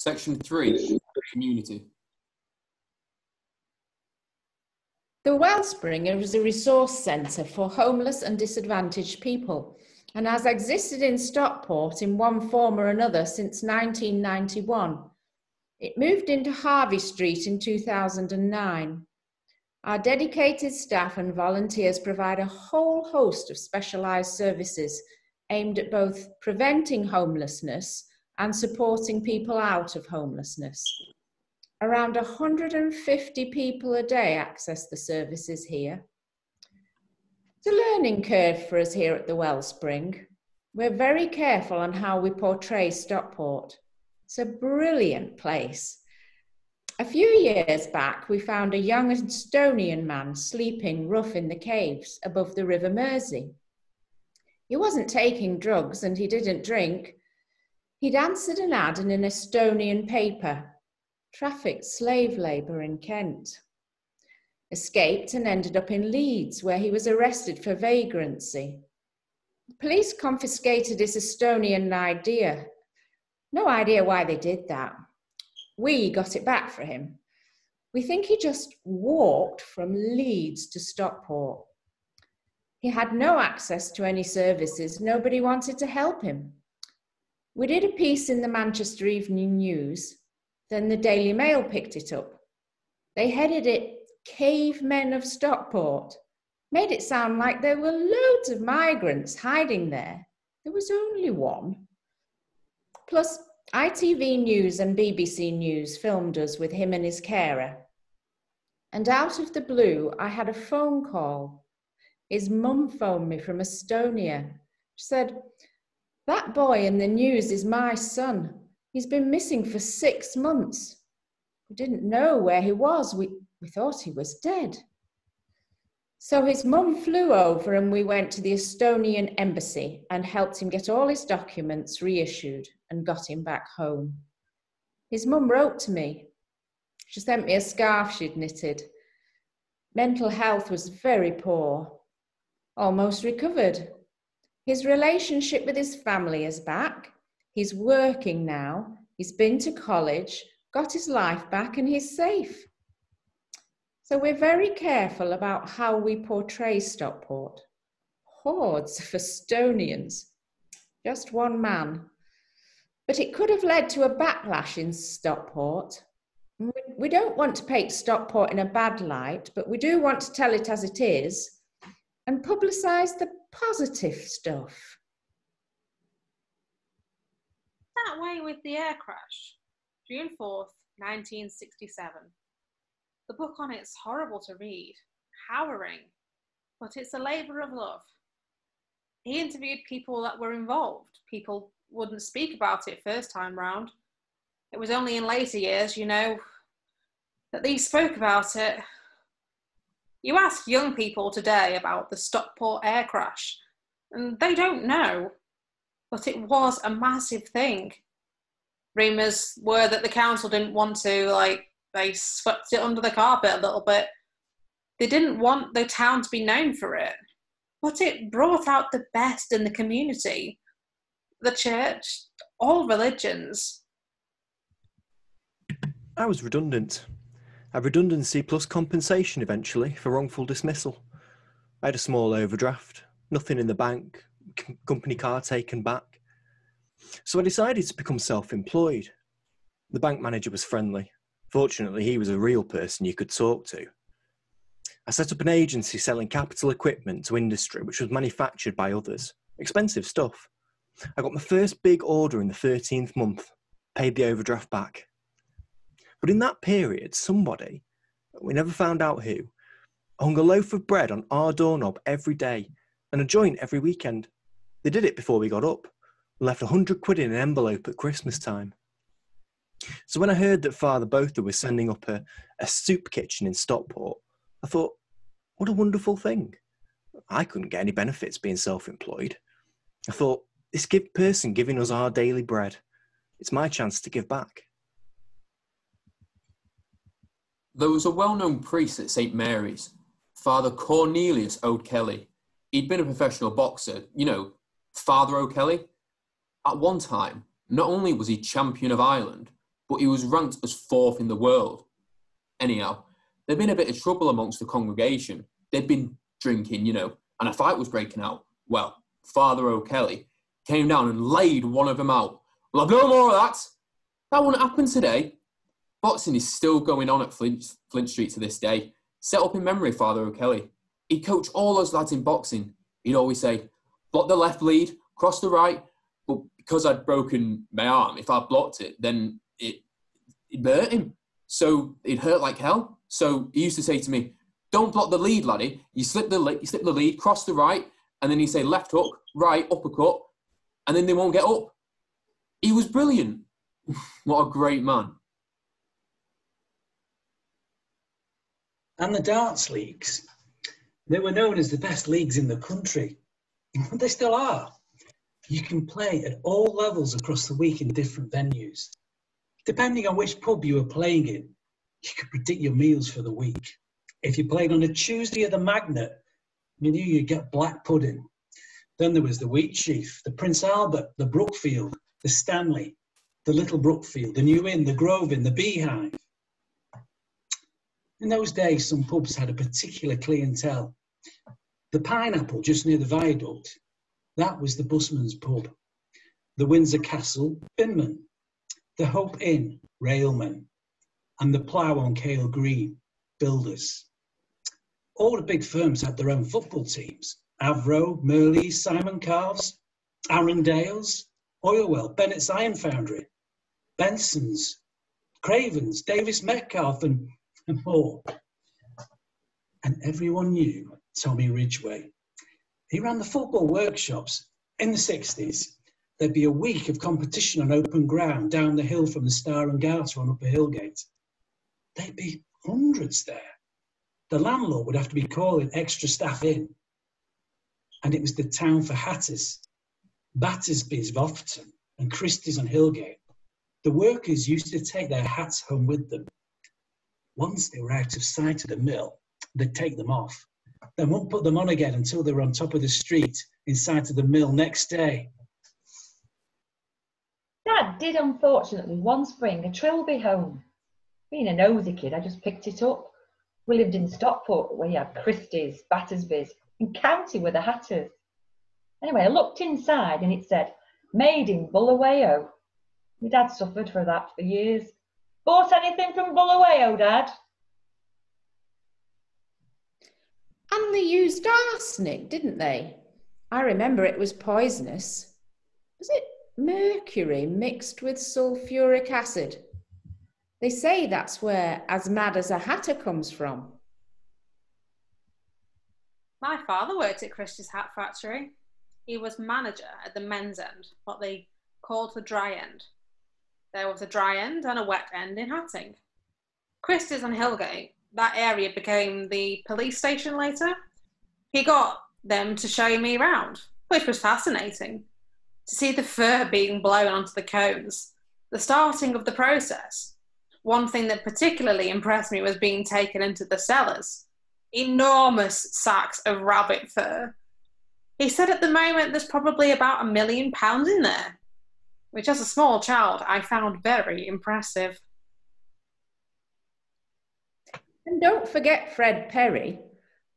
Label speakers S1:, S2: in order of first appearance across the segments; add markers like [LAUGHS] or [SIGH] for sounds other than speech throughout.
S1: Section 3 Community.
S2: The Wellspring is a resource centre for homeless and disadvantaged people and has existed in Stockport in one form or another since 1991. It moved into Harvey Street in 2009. Our dedicated staff and volunteers provide a whole host of specialised services aimed at both preventing homelessness and supporting people out of homelessness. Around 150 people a day access the services here. It's a learning curve for us here at the Wellspring. We're very careful on how we portray Stockport. It's a brilliant place. A few years back, we found a young Estonian man sleeping rough in the caves above the River Mersey. He wasn't taking drugs and he didn't drink. He'd answered an ad in an Estonian paper trafficked slave labour in Kent. Escaped and ended up in Leeds, where he was arrested for vagrancy. The Police confiscated his Estonian ID. No idea why they did that. We got it back for him. We think he just walked from Leeds to Stockport. He had no access to any services, nobody wanted to help him. We did a piece in the Manchester Evening News then the Daily Mail picked it up. They headed it Cavemen of Stockport, made it sound like there were loads of migrants hiding there. There was only one. Plus, ITV News and BBC News filmed us with him and his carer. And out of the blue, I had a phone call. His mum phoned me from Estonia. She said, That boy in the news is my son. He's been missing for six months. We didn't know where he was. We, we thought he was dead. So his mum flew over and we went to the Estonian embassy and helped him get all his documents reissued and got him back home. His mum wrote to me. She sent me a scarf she'd knitted. Mental health was very poor, almost recovered. His relationship with his family is back. He's working now, he's been to college, got his life back, and he's safe. So we're very careful about how we portray Stockport. Hordes of Estonians, just one man. But it could have led to a backlash in Stockport. We don't want to paint Stockport in a bad light, but we do want to tell it as it is and publicise the positive stuff.
S3: that way with the air crash, June 4th, 1967. The book on it's horrible to read, harrowing, but it's a labour of love. He interviewed people that were involved. People wouldn't speak about it first time round. It was only in later years, you know, that these spoke about it. You ask young people today about the Stockport air crash, and they don't know but it was a massive thing. Rumours were that the council didn't want to, like, they swept it under the carpet a little bit. They didn't want the town to be known for it, but it brought out the best in the community the church, all religions.
S4: I was redundant. A redundancy plus compensation eventually for wrongful dismissal. I had a small overdraft, nothing in the bank, company car taken back. So I decided to become self employed. The bank manager was friendly. Fortunately, he was a real person you could talk to. I set up an agency selling capital equipment to industry, which was manufactured by others. Expensive stuff. I got my first big order in the 13th month, paid the overdraft back. But in that period, somebody, we never found out who, hung a loaf of bread on our doorknob every day and a joint every weekend. They did it before we got up. Left a hundred quid in an envelope at Christmas time. So when I heard that Father Botha was sending up a, a soup kitchen in Stockport, I thought, what a wonderful thing. I couldn't get any benefits being self-employed. I thought, this person giving us our daily bread. It's my chance to give back.
S1: There was a well-known priest at St Mary's, Father Cornelius O'Kelly. He'd been a professional boxer, you know, Father O'Kelly. At one time, not only was he champion of Ireland, but he was ranked as fourth in the world. Anyhow, there'd been a bit of trouble amongst the congregation. They'd been drinking, you know, and a fight was breaking out. Well, Father O'Kelly came down and laid one of them out. Well, I've no more of that. That wouldn't happen today. Boxing is still going on at Flint, Flint Street to this day. Set up in memory Father O'Kelly. He'd coach all those lads in boxing. He'd always say, block the left lead, cross the right. But because I'd broken my arm, if I blocked it, then it, it hurt him. So it hurt like hell. So he used to say to me, don't block the lead, laddie. You slip the, you slip the lead, cross the right, and then he'd say left hook, right, uppercut, and then they won't get up. He was brilliant. [LAUGHS] what a great man.
S5: And the darts leagues. They were known as the best leagues in the country. [LAUGHS] they still are. You can play at all levels across the week in different venues. Depending on which pub you were playing in, you could predict your meals for the week. If you played on a Tuesday at the Magnet, you knew you'd get black pudding. Then there was the Wheatsheaf, the Prince Albert, the Brookfield, the Stanley, the Little Brookfield, the New Inn, the Grove Inn, the Beehive. In those days, some pubs had a particular clientele. The Pineapple, just near the viaduct, that was the busman's pub. The Windsor Castle, Binman. The Hope Inn, Railman. And the Plough on Cale Green, Builders. All the big firms had their own football teams. Avro, Merley, Simon Carves, Arundales, Oilwell, Bennett's Iron Foundry, Benson's, Cravens, Davis Metcalf, and and more. And everyone knew Tommy Ridgway. He ran the football workshops in the 60s. There'd be a week of competition on open ground down the hill from the Star and Garter on Upper Hillgate. There'd be hundreds there. The landlord would have to be calling extra staff in. And it was the town for hatters, Battersby's of Offerton and Christie's on Hillgate. The workers used to take their hats home with them once they were out of sight of the mill, they'd take them off. They won't put them on again until they were on top of the street in sight of the mill next day.
S6: Dad did unfortunately once bring a trilby home. Being a nosy kid, I just picked it up. We lived in Stockport where you had Christie's, Battersby's, and County were the Hatters. Anyway, I looked inside and it said, made in Bulawayo. My dad suffered for that for years. Bought anything from Bulawayo, oh, Dad?
S2: And they used arsenic, didn't they? I remember it was poisonous. Was it mercury mixed with sulfuric acid? They say that's where as mad as a hatter comes from.
S3: My father worked at Christie's Hat Factory. He was manager at the men's end, what they called the dry end. There was a dry end and a wet end in Hatting. Christie's and Hillgate, that area became the police station later. He got them to show me around, which was fascinating. To see the fur being blown onto the cones, the starting of the process. One thing that particularly impressed me was being taken into the cellars. Enormous sacks of rabbit fur. He said at the moment there's probably about a million pounds in there which as a small child I found very impressive.
S2: And don't forget Fred Perry.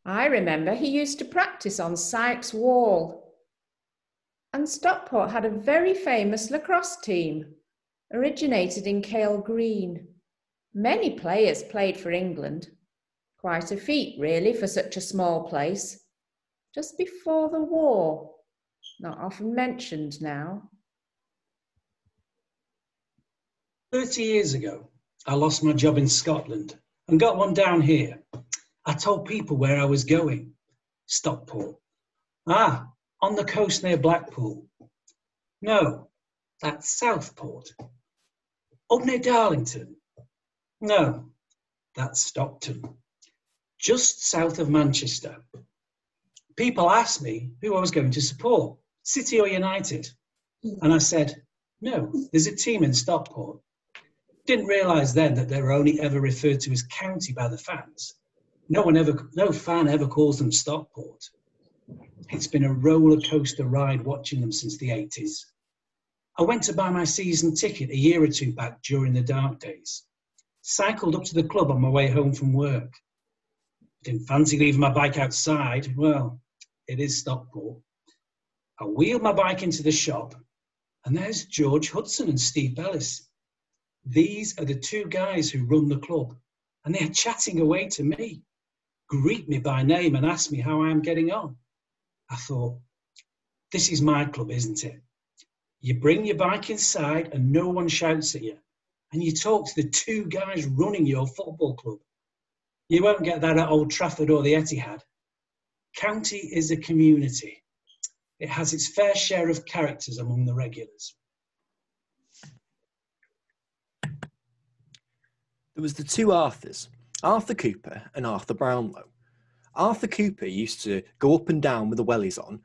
S2: I remember he used to practice on Sykes Wall. And Stockport had a very famous lacrosse team, originated in Cale Green. Many players played for England. Quite a feat, really, for such a small place. Just before the war. Not often mentioned now.
S5: 30 years ago, I lost my job in Scotland and got one down here. I told people where I was going. Stockport. Ah, on the coast near Blackpool. No, that's Southport. Up near Darlington. No, that's Stockton. Just south of Manchester. People asked me who I was going to support, City or United. And I said, no, there's a team in Stockport. Didn't realise then that they were only ever referred to as county by the fans. No one ever, no fan ever calls them Stockport. It's been a roller coaster ride watching them since the 80s. I went to buy my season ticket a year or two back during the dark days. Cycled up to the club on my way home from work. Didn't fancy leaving my bike outside. Well, it is Stockport. I wheeled my bike into the shop, and there's George Hudson and Steve Bellis. These are the two guys who run the club, and they're chatting away to me, greet me by name, and ask me how I am getting on. I thought, this is my club, isn't it? You bring your bike inside, and no one shouts at you, and you talk to the two guys running your football club. You won't get that at Old Trafford or the Etihad. County is a community. It has its fair share of characters among the regulars.
S4: There was the two Arthurs, Arthur Cooper and Arthur Brownlow. Arthur Cooper used to go up and down with the wellies on,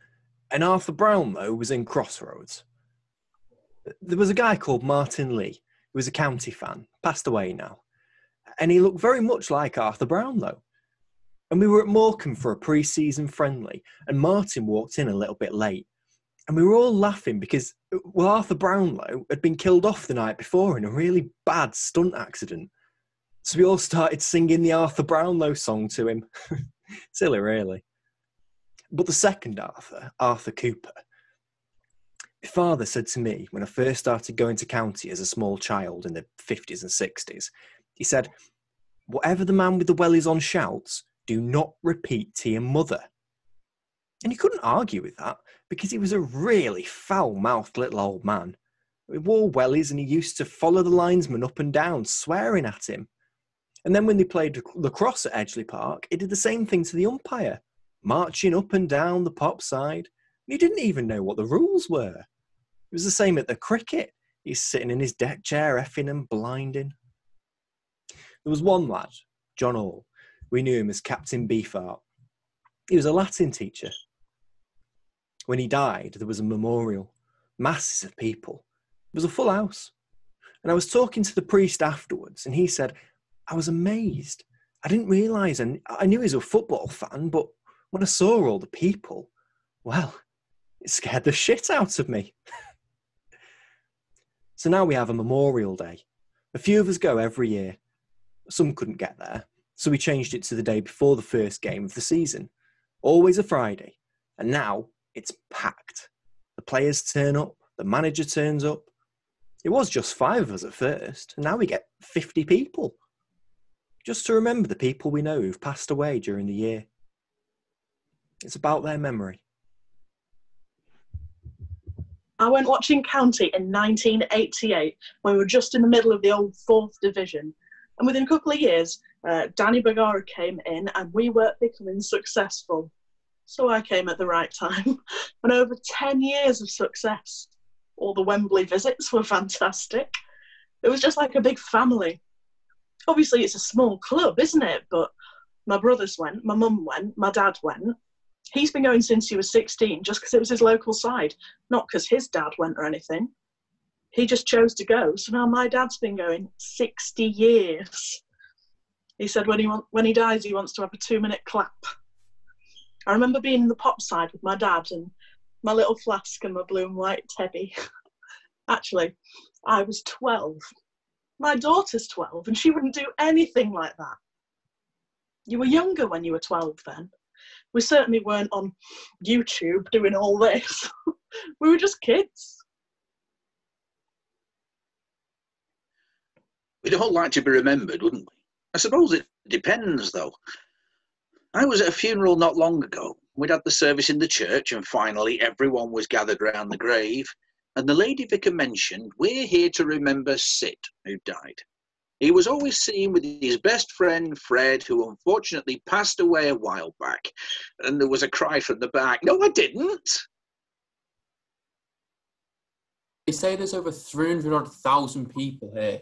S4: and Arthur Brownlow was in Crossroads. There was a guy called Martin Lee, who was a county fan, passed away now, and he looked very much like Arthur Brownlow. And we were at Morecambe for a pre season friendly, and Martin walked in a little bit late. And we were all laughing because, well, Arthur Brownlow had been killed off the night before in a really bad stunt accident. So we all started singing the Arthur Brownlow song to him. [LAUGHS] Silly, really. But the second Arthur, Arthur Cooper, my father said to me when I first started going to county as a small child in the 50s and 60s, he said, Whatever the man with the wellies on shouts, do not repeat to your mother. And you couldn't argue with that because he was a really foul mouthed little old man. He wore wellies and he used to follow the linesman up and down, swearing at him. And then when they played lacrosse at Edgeley Park, he did the same thing to the umpire, marching up and down the pop side. And He didn't even know what the rules were. It was the same at the cricket. He's sitting in his deck chair, effing and blinding. There was one lad, John Hall. We knew him as Captain Beefheart. He was a Latin teacher. When he died, there was a memorial, masses of people. It was a full house. And I was talking to the priest afterwards, and he said, I was amazed. I didn't realise, and I knew he was a football fan, but when I saw all the people, well, it scared the shit out of me. [LAUGHS] so now we have a Memorial Day. A few of us go every year. Some couldn't get there, so we changed it to the day before the first game of the season. Always a Friday, and now it's packed. The players turn up, the manager turns up. It was just five of us at first, and now we get 50 people just to remember the people we know who've passed away during the year. It's about their memory.
S7: I went watching County in 1988 when we were just in the middle of the old fourth division. And within a couple of years, uh, Danny Bergara came in and we were becoming successful. So I came at the right time. [LAUGHS] and over 10 years of success. All the Wembley visits were [LAUGHS] fantastic. It was just like a big family obviously it's a small club, isn't it? But my brothers went, my mum went, my dad went. He's been going since he was 16 just because it was his local side, not because his dad went or anything. He just chose to go. So now my dad's been going 60 years. He said when he, want, when he dies, he wants to have a two minute clap. I remember being in the pop side with my dad and my little flask and my blue and white teddy. [LAUGHS] Actually, I was 12 my daughter's 12 and she wouldn't do anything like that. You were younger when you were 12 then. We certainly weren't on YouTube doing all this. [LAUGHS] we were just kids.
S8: We'd all like to be remembered, wouldn't we? I suppose it depends, though. I was at a funeral not long ago. We'd had the service in the church, and finally everyone was gathered round the grave. And the lady vicar mentioned, We're here to remember Sid, who died. He was always seen with his best friend Fred, who unfortunately passed away a while back. And there was a cry from the back, No, I didn't.
S1: They say there's over 300,000 people here,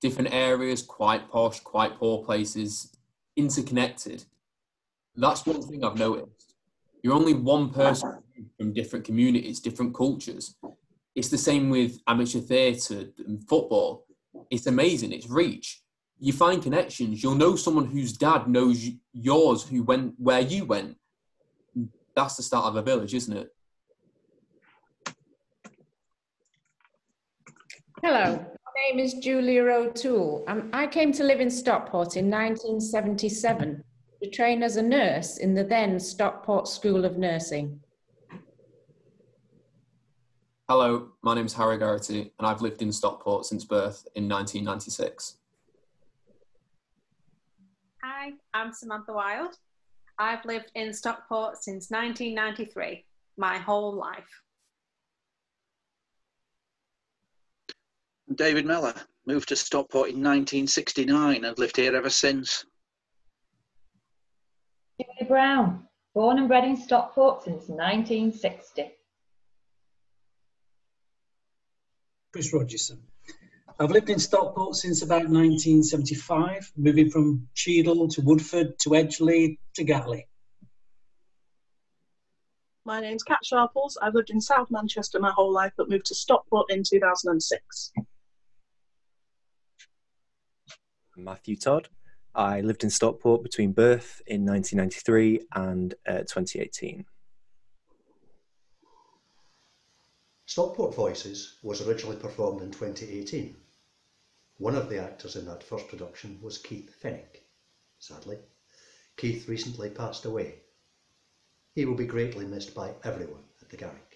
S1: different areas, quite posh, quite poor places, interconnected. That's one thing I've noticed. You're only one person from different communities, different cultures. It's the same with amateur theatre and football. It's amazing. It's reach. You find connections. You'll know someone whose dad knows yours who went where you went. That's the start of a village, isn't it?
S2: Hello, my name is Julia O'Toole. Um, I came to live in Stockport in 1977 to train as a nurse in the then Stockport School of Nursing.
S1: Hello, my name is Harry Garrity, and I've lived in Stockport since birth in 1996.
S3: Hi, I'm Samantha Wild. I've lived in Stockport since 1993, my whole life.
S8: David Mellor moved to Stockport in 1969 and lived here ever since.
S6: Julie Brown, born and bred in Stockport since 1960.
S5: Chris Rogerson. I've lived in Stockport since about 1975, moving from Cheadle to Woodford to Edgeley to Gatley.
S7: My name's Kat Sharples. I've lived in South Manchester my whole life, but moved to Stockport in 2006.
S4: Matthew Todd. I lived in Stockport between birth in 1993 and uh, 2018.
S9: Stockport Voices was originally performed in 2018. One of the actors in that first production was Keith Fennick. Sadly, Keith recently passed away. He will be greatly missed by everyone at the Garrick.